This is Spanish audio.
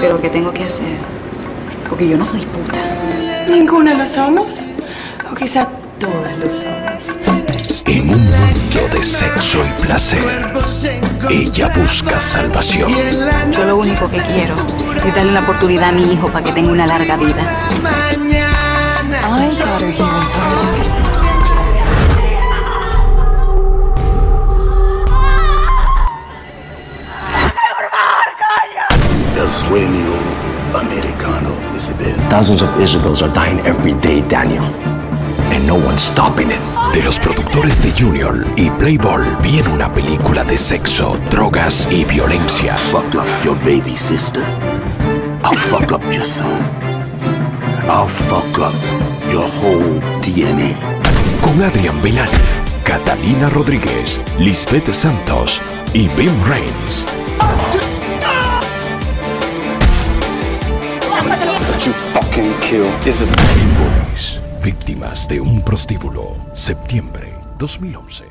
Pero ¿qué tengo que hacer? Porque yo no soy puta. Ninguna lo somos. O quizá todas lo somos. En un mundo de sexo y placer, ella busca salvación. Yo lo único que quiero es darle una oportunidad a mi hijo para que tenga una larga vida. Sueño americano, Isabel. Thousands of Isabels are dying every day, Daniel. And no one's stopping it. De los productores de Junior y Playboy viene una película de sexo, drogas y violencia. Fuck up your baby sister. I'll fuck up your son. I'll fuck up your whole DNA. Con Adrián Belán, Catalina Rodríguez, Lisbeth Santos y Bim Raines. Playboys, víctimas de un prostíbulo. Septiembre 2011.